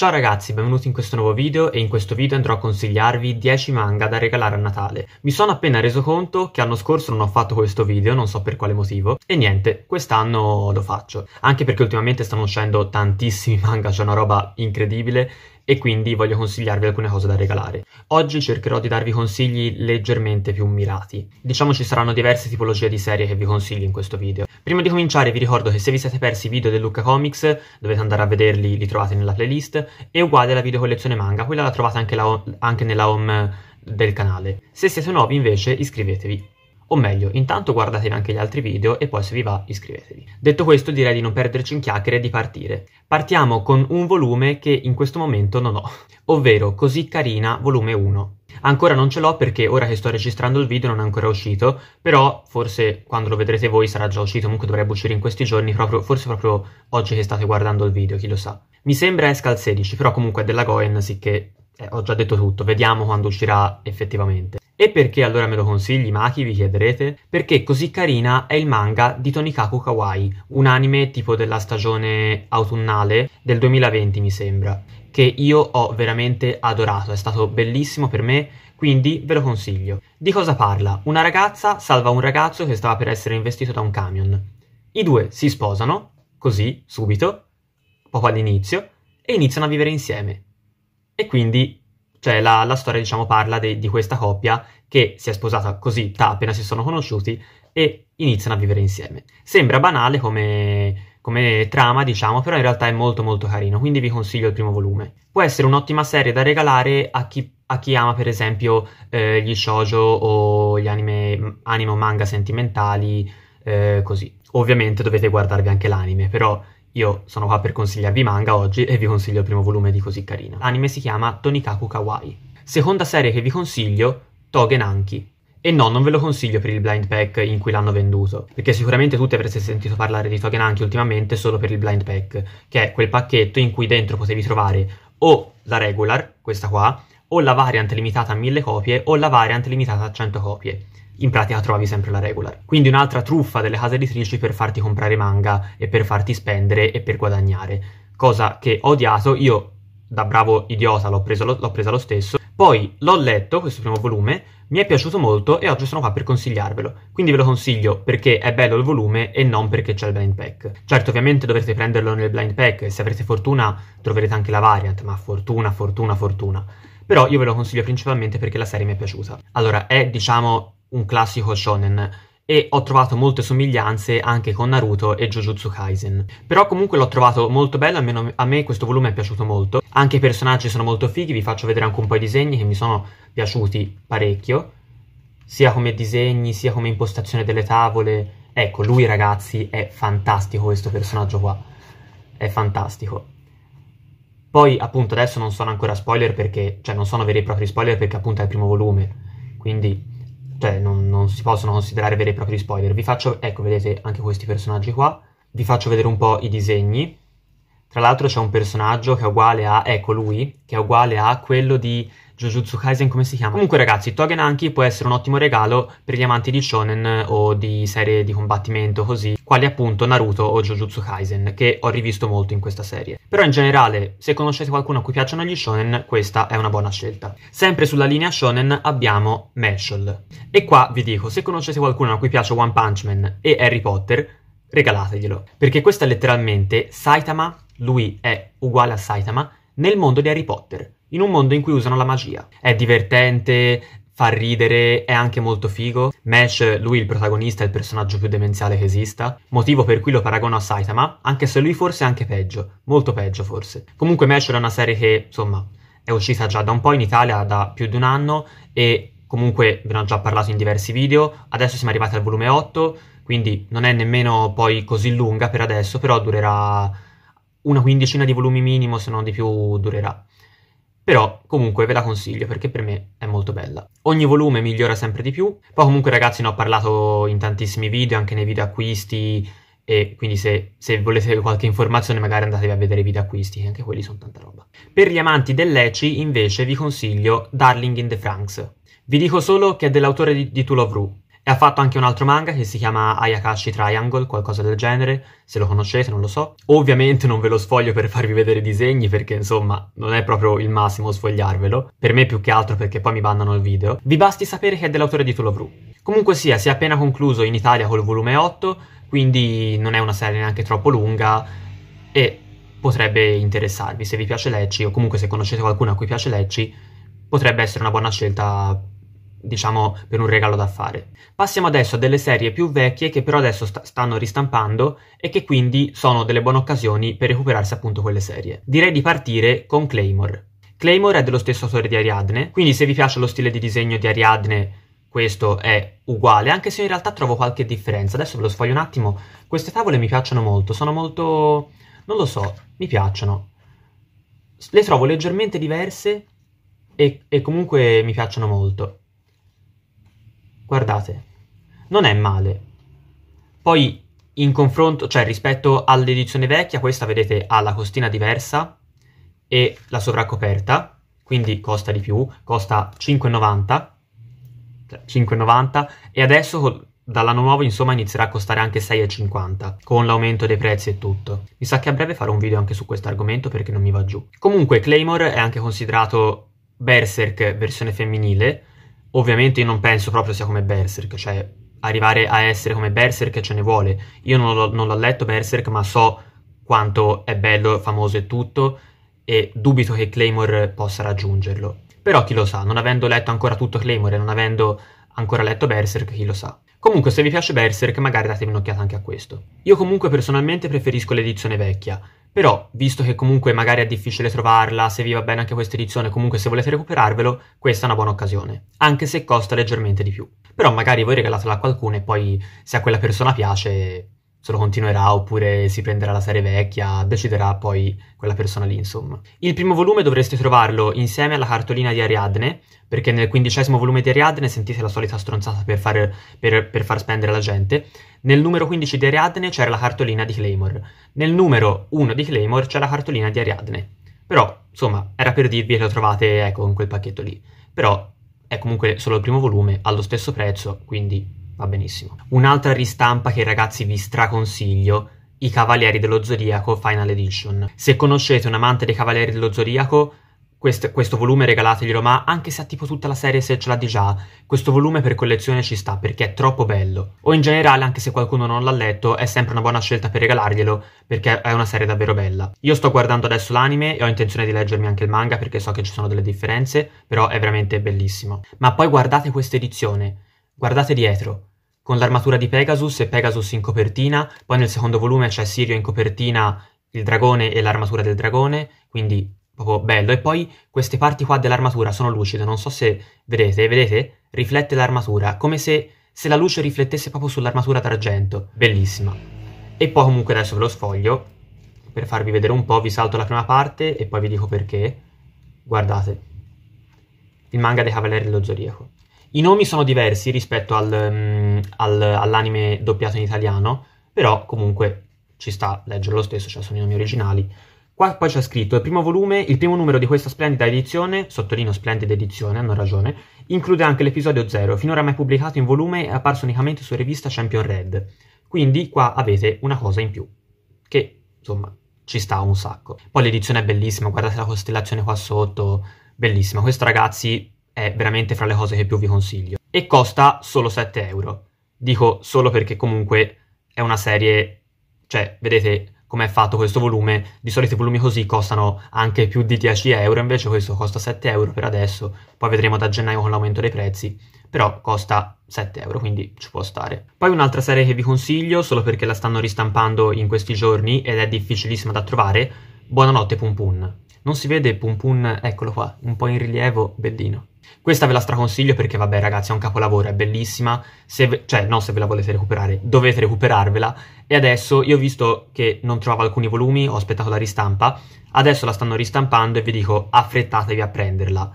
Ciao ragazzi, benvenuti in questo nuovo video e in questo video andrò a consigliarvi 10 manga da regalare a Natale. Mi sono appena reso conto che l'anno scorso non ho fatto questo video, non so per quale motivo, e niente, quest'anno lo faccio. Anche perché ultimamente stanno uscendo tantissimi manga, c'è una roba incredibile e quindi voglio consigliarvi alcune cose da regalare. Oggi cercherò di darvi consigli leggermente più mirati. Diciamo ci saranno diverse tipologie di serie che vi consiglio in questo video. Prima di cominciare vi ricordo che se vi siete persi i video del Lucca Comics dovete andare a vederli, li trovate nella playlist, e uguale alla video collezione manga, quella la trovate anche, la, anche nella home del canale. Se siete nuovi invece iscrivetevi. O meglio, intanto guardatevi anche gli altri video e poi se vi va iscrivetevi. Detto questo direi di non perderci in chiacchiere e di partire. Partiamo con un volume che in questo momento non ho, ovvero Così carina volume 1. Ancora non ce l'ho perché ora che sto registrando il video non è ancora uscito, però forse quando lo vedrete voi sarà già uscito, comunque dovrebbe uscire in questi giorni, proprio, forse proprio oggi che state guardando il video, chi lo sa. Mi sembra esca il 16, però comunque è della Goen, sicché eh, ho già detto tutto, vediamo quando uscirà effettivamente. E perché allora me lo consigli, Maki, vi chiederete? Perché Così Carina è il manga di Tonikaku Kawaii, un anime tipo della stagione autunnale del 2020 mi sembra, che io ho veramente adorato, è stato bellissimo per me, quindi ve lo consiglio. Di cosa parla? Una ragazza salva un ragazzo che stava per essere investito da un camion. I due si sposano, così, subito, poco all'inizio, e iniziano a vivere insieme. E quindi cioè la, la storia, diciamo, parla de, di questa coppia che si è sposata così, ta, appena si sono conosciuti, e iniziano a vivere insieme. Sembra banale come, come trama, diciamo, però in realtà è molto molto carino, quindi vi consiglio il primo volume. Può essere un'ottima serie da regalare a chi, a chi ama, per esempio, eh, gli shoujo o gli anime, anime manga sentimentali, eh, così. Ovviamente dovete guardarvi anche l'anime, però io sono qua per consigliarvi manga oggi e vi consiglio il primo volume di Così Carina. L'anime si chiama Tonikaku Kawaii. Seconda serie che vi consiglio, Togen Anki. E no, non ve lo consiglio per il blind pack in cui l'hanno venduto, perché sicuramente tutti avrete sentito parlare di Togen Anki ultimamente solo per il blind pack, che è quel pacchetto in cui dentro potevi trovare o la regular, questa qua, o la variant limitata a 1000 copie o la variant limitata a 100 copie in pratica trovavi sempre la regular. Quindi un'altra truffa delle case editrici per farti comprare manga e per farti spendere e per guadagnare. Cosa che ho odiato, io da bravo idiota l'ho, preso, l'ho presa lo stesso. Poi l'ho letto, questo primo volume, mi è piaciuto molto e oggi sono qua per consigliarvelo. Quindi ve lo consiglio perché è bello il volume e non perché c'è il blind pack. Certo, ovviamente dovrete prenderlo nel blind pack e se avrete fortuna troverete anche la variant, ma fortuna, fortuna, fortuna. Però io ve lo consiglio principalmente perché la serie mi è piaciuta. Allora, è diciamo un classico shonen e ho trovato molte somiglianze anche con Naruto e Jujutsu Kaisen. Però comunque l'ho trovato molto bello, almeno a me questo volume è piaciuto molto. Anche i personaggi sono molto fighi, vi faccio vedere anche un po' i disegni che mi sono piaciuti parecchio, sia come disegni, sia come impostazione delle tavole. Ecco, lui ragazzi è fantastico questo personaggio qua, è fantastico. Poi appunto adesso non sono ancora spoiler perché, cioè non sono veri e propri spoiler perché appunto è il primo volume, quindi cioè non, non, si possono considerare veri e propri spoiler. Vi faccio, ecco, vedete anche questi personaggi qua. Vi faccio vedere un po' i disegni. Tra l'altro c'è un personaggio che è uguale a, ecco lui, che è uguale a quello di Jujutsu Kaisen, come si chiama? Comunque ragazzi, Togen Anki può essere un ottimo regalo per gli amanti di shonen o di serie di combattimento così, quali appunto Naruto o Jujutsu Kaisen, che ho rivisto molto in questa serie. Però in generale, se conoscete qualcuno a cui piacciono gli shonen, questa è una buona scelta. Sempre sulla linea shonen abbiamo Meshul. E qua vi dico, se conoscete qualcuno a cui piace One Punch Man e Harry Potter, regalateglielo. Perché questo è letteralmente Saitama, lui è uguale a Saitama, nel mondo di Harry Potter in un mondo in cui usano la magia. È divertente, fa ridere, è anche molto figo. Mesh, lui il protagonista, è il personaggio più demenziale che esista, motivo per cui lo paragono a Saitama, anche se lui forse è anche peggio, molto peggio forse. Comunque Mesh è una serie che, insomma, è uscita già da un po' in Italia, da più di un anno, e comunque ve ne ho già parlato in diversi video, adesso siamo arrivati al volume 8, quindi non è nemmeno poi così lunga per adesso, però durerà una quindicina di volumi minimo, se non di più durerà. Però comunque ve la consiglio perché per me è molto bella. Ogni volume migliora sempre di più. Poi comunque ragazzi ne ho parlato in tantissimi video, anche nei video acquisti. E quindi se, se volete qualche informazione magari andatevi a vedere i video acquisti, anche quelli sono tanta roba. Per gli amanti dell'Eci invece vi consiglio Darling in the Franks. Vi dico solo che è dell'autore di, di To Love Ru. E ha fatto anche un altro manga che si chiama Ayakashi Triangle, qualcosa del genere, se lo conoscete, non lo so. Ovviamente non ve lo sfoglio per farvi vedere i disegni, perché insomma non è proprio il massimo sfogliarvelo. Per me più che altro perché poi mi bannano il video. Vi basti sapere che è dell'autore di Tulovru. Comunque sia, si è appena concluso in Italia col volume 8, quindi non è una serie neanche troppo lunga e potrebbe interessarvi. Se vi piace Lecci, o comunque se conoscete qualcuno a cui piace Lecci, potrebbe essere una buona scelta diciamo, per un regalo da fare. Passiamo adesso a delle serie più vecchie che però adesso st- stanno ristampando e che quindi sono delle buone occasioni per recuperarsi appunto quelle serie. Direi di partire con Claymore. Claymore è dello stesso autore di Ariadne, quindi se vi piace lo stile di disegno di Ariadne, questo è uguale, anche se in realtà trovo qualche differenza. Adesso ve lo sfoglio un attimo. Queste tavole mi piacciono molto, sono molto... non lo so, mi piacciono. Le trovo leggermente diverse e, e comunque mi piacciono molto. Guardate, non è male. Poi in confronto, cioè rispetto all'edizione vecchia, questa vedete ha la costina diversa e la sovraccoperta, quindi costa di più, costa 5,90 5,90 cioè, e adesso dall'anno nuovo insomma inizierà a costare anche 6,50 con l'aumento dei prezzi e tutto. Mi sa che a breve farò un video anche su questo argomento perché non mi va giù. Comunque Claymore è anche considerato Berserk versione femminile Ovviamente io non penso proprio sia come Berserk, cioè arrivare a essere come Berserk ce ne vuole. Io non l'ho, non l'ho letto Berserk, ma so quanto è bello, famoso e tutto, e dubito che Claymore possa raggiungerlo. Però chi lo sa, non avendo letto ancora tutto Claymore e non avendo ancora letto Berserk, chi lo sa. Comunque, se vi piace Berserk, magari datevi un'occhiata anche a questo. Io comunque personalmente preferisco l'edizione vecchia, però, visto che comunque magari è difficile trovarla, se vi va bene anche questa edizione, comunque se volete recuperarvelo, questa è una buona occasione, anche se costa leggermente di più. Però magari voi regalatela a qualcuno e poi se a quella persona piace se lo continuerà oppure si prenderà la serie vecchia, deciderà poi quella persona lì, insomma. Il primo volume dovreste trovarlo insieme alla cartolina di Ariadne, perché nel quindicesimo volume di Ariadne sentite la solita stronzata per far, per, per far spendere la gente. Nel numero 15 di Ariadne c'era la cartolina di Claymore. Nel numero 1 di Claymore c'è la cartolina di Ariadne. Però, insomma, era per dirvi che lo trovate, ecco, in quel pacchetto lì. Però è comunque solo il primo volume, allo stesso prezzo, quindi va benissimo. Un'altra ristampa che ragazzi vi straconsiglio, I Cavalieri dello Zodiaco Final Edition. Se conoscete un amante dei Cavalieri dello Zodiaco, questo, questo, volume regalateglielo, ma anche se ha tipo tutta la serie se ce l'ha di già, questo volume per collezione ci sta perché è troppo bello. O in generale, anche se qualcuno non l'ha letto, è sempre una buona scelta per regalarglielo perché è una serie davvero bella. Io sto guardando adesso l'anime e ho intenzione di leggermi anche il manga perché so che ci sono delle differenze, però è veramente bellissimo. Ma poi guardate questa edizione, guardate dietro con l'armatura di Pegasus e Pegasus in copertina, poi nel secondo volume c'è Sirio in copertina, il dragone e l'armatura del dragone, quindi proprio bello. E poi queste parti qua dell'armatura sono lucide, non so se vedete, vedete? Riflette l'armatura, come se, se la luce riflettesse proprio sull'armatura d'argento, bellissima. E poi comunque adesso ve lo sfoglio, per farvi vedere un po', vi salto la prima parte e poi vi dico perché. Guardate, il manga dei Cavalieri dello Zodiaco. I nomi sono diversi rispetto al, um, al, all'anime doppiato in italiano, però comunque ci sta a leggerlo lo stesso, cioè sono i nomi originali. Qua poi c'è scritto il primo volume, il primo numero di questa splendida edizione, sottolineo splendida edizione, hanno ragione, include anche l'episodio 0, finora mai pubblicato in volume e apparso unicamente su rivista Champion Red. Quindi qua avete una cosa in più, che insomma ci sta un sacco. Poi l'edizione è bellissima, guardate la costellazione qua sotto, bellissima. Questo ragazzi è veramente fra le cose che più vi consiglio. E costa solo 7 euro. Dico solo perché comunque è una serie, cioè, vedete come è fatto questo volume, di solito i volumi così costano anche più di 10 euro, invece questo costa 7 euro per adesso, poi vedremo da gennaio con l'aumento dei prezzi, però costa 7 euro, quindi ci può stare. Poi un'altra serie che vi consiglio, solo perché la stanno ristampando in questi giorni ed è difficilissima da trovare, Buonanotte Pum Pum. Non si vede Pum Pum, eccolo qua, un po' in rilievo, bellino. Questa ve la straconsiglio perché, vabbè, ragazzi, è un capolavoro, è bellissima. Ve- cioè, non se ve la volete recuperare, dovete recuperarvela. E adesso io ho visto che non trovavo alcuni volumi, ho aspettato la ristampa. Adesso la stanno ristampando e vi dico, affrettatevi a prenderla.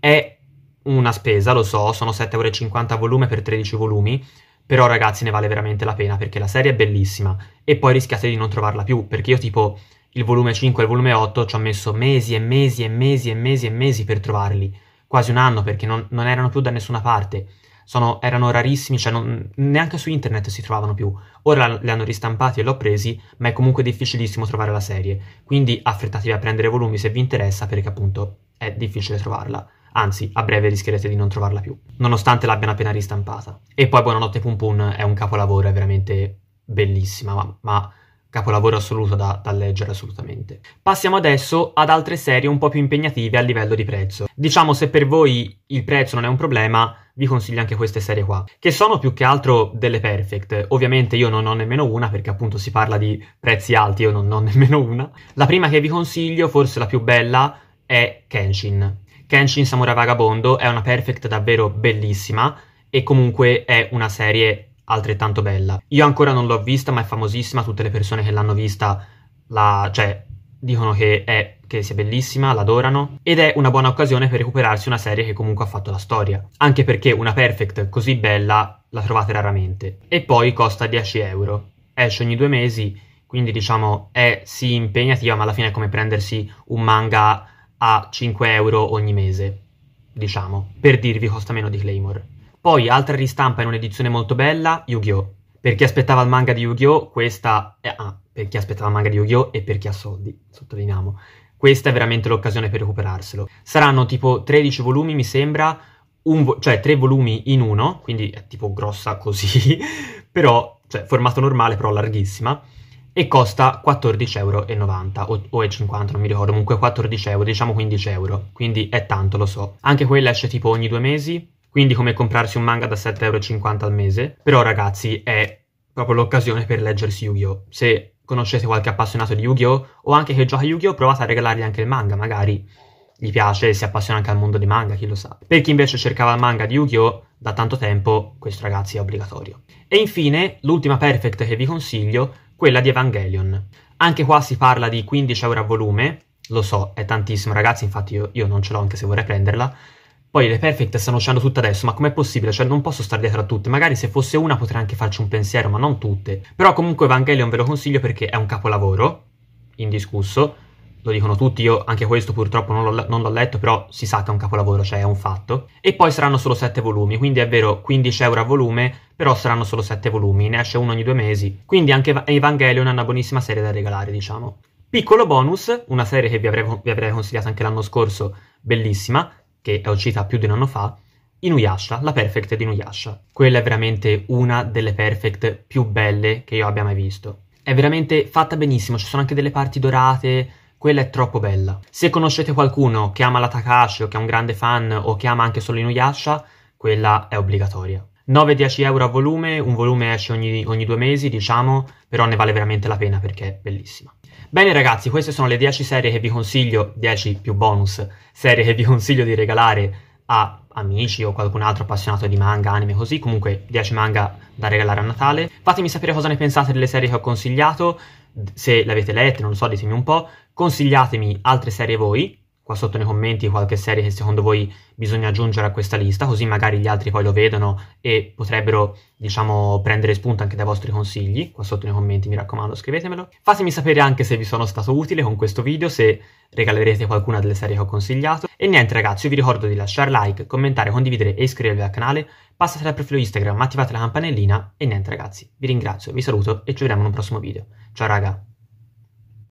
È una spesa, lo so, sono 7,50 euro a volume per 13 volumi. Però, ragazzi, ne vale veramente la pena perché la serie è bellissima. E poi rischiate di non trovarla più, perché io, tipo, il volume 5 e il volume 8 ci ho messo mesi e mesi e mesi e mesi e mesi per trovarli quasi un anno perché non, non erano più da nessuna parte. sono, erano rarissimi, cioè non, neanche su internet si trovavano più. Ora li hanno ristampati e l'ho presi, ma è comunque difficilissimo trovare la serie. Quindi affrettatevi a prendere volumi se vi interessa, perché appunto è difficile trovarla. Anzi, a breve rischierete di non trovarla più, nonostante l'abbiano appena ristampata. E poi Buonanotte Pum Pum è un capolavoro, è veramente bellissima, ma, ma capolavoro assoluto da, da, leggere assolutamente. Passiamo adesso ad altre serie un po' più impegnative a livello di prezzo. Diciamo se per voi il prezzo non è un problema, vi consiglio anche queste serie qua, che sono più che altro delle perfect. Ovviamente io non ho nemmeno una perché appunto si parla di prezzi alti, io non ho nemmeno una. La prima che vi consiglio, forse la più bella, è Kenshin. Kenshin Samurai Vagabondo è una perfect davvero bellissima e comunque è una serie altrettanto bella. Io ancora non l'ho vista, ma è famosissima, tutte le persone che l'hanno vista la, cioè, dicono che, è, che sia bellissima, l'adorano, ed è una buona occasione per recuperarsi una serie che comunque ha fatto la storia, anche perché una Perfect così bella la trovate raramente. E poi costa 10 euro, esce ogni due mesi, quindi diciamo è sì impegnativa, ma alla fine è come prendersi un manga a 5 euro ogni mese, diciamo, per dirvi costa meno di Claymore. Poi, altra ristampa in un'edizione molto bella, Yu-Gi-Oh! Per chi aspettava il manga di Yu-Gi-Oh! Questa è... Ah, per chi aspettava il manga di Yu-Gi-Oh! e per chi ha soldi, sottolineiamo. Questa è veramente l'occasione per recuperarselo. Saranno tipo 13 volumi, mi sembra, vo- cioè 3 volumi in uno, quindi è tipo grossa così, però, cioè formato normale, però larghissima, e costa 14,90 euro o, o è 50, non mi ricordo, comunque 14 euro, diciamo 15 euro, quindi è tanto, lo so. Anche quella esce tipo ogni due mesi, quindi come comprarsi un manga da 7,50€ al mese. Però ragazzi è proprio l'occasione per leggersi Yu-Gi-Oh! Se conoscete qualche appassionato di Yu-Gi-Oh! o anche che gioca Yu-Gi-Oh! provate a regalargli anche il manga, magari gli piace e si appassiona anche al mondo dei manga, chi lo sa. Per chi invece cercava il manga di Yu-Gi-Oh! da tanto tempo, questo ragazzi è obbligatorio. E infine, l'ultima perfect che vi consiglio, quella di Evangelion. Anche qua si parla di 15 euro a volume, lo so, è tantissimo ragazzi, infatti io, io non ce l'ho anche se vorrei prenderla, poi le perfect stanno uscendo tutte adesso, ma com'è possibile? Cioè non posso stare dietro a tutte. Magari se fosse una potrei anche farci un pensiero, ma non tutte. Però comunque Evangelion ve lo consiglio perché è un capolavoro, indiscusso. Lo dicono tutti, io anche questo purtroppo non l'ho, letto, però si sa che è un capolavoro, cioè è un fatto. E poi saranno solo 7 volumi, quindi è vero 15 euro a volume, però saranno solo 7 volumi, ne esce uno ogni due mesi. Quindi anche Evangelion è una buonissima serie da regalare, diciamo. Piccolo bonus, una serie che vi avrei, vi avrei consigliato anche l'anno scorso, bellissima, che è uscita più di un anno fa, Inuyasha, la perfect di Inuyasha. Quella è veramente una delle perfect più belle che io abbia mai visto. È veramente fatta benissimo, ci sono anche delle parti dorate, quella è troppo bella. Se conoscete qualcuno che ama la Takashi o che è un grande fan o che ama anche solo Inuyasha, quella è obbligatoria. 9-10 euro a volume, un volume esce ogni, ogni, due mesi, diciamo, però ne vale veramente la pena perché è bellissima. Bene ragazzi, queste sono le 10 serie che vi consiglio, 10 più bonus, serie che vi consiglio di regalare a amici o qualcun altro appassionato di manga, anime, così, comunque 10 manga da regalare a Natale. Fatemi sapere cosa ne pensate delle serie che ho consigliato, se le avete lette, non lo so, ditemi un po', consigliatemi altre serie voi, qua sotto nei commenti qualche serie che secondo voi bisogna aggiungere a questa lista, così magari gli altri poi lo vedono e potrebbero, diciamo, prendere spunto anche dai vostri consigli. Qua sotto nei commenti, mi raccomando, scrivetemelo. Fatemi sapere anche se vi sono stato utile con questo video, se regalerete qualcuna delle serie che ho consigliato. E niente ragazzi, io vi ricordo di lasciare like, commentare, condividere e iscrivervi al canale. Passate al profilo Instagram, attivate la campanellina e niente ragazzi, vi ringrazio, vi saluto e ci vediamo in un prossimo video. Ciao raga!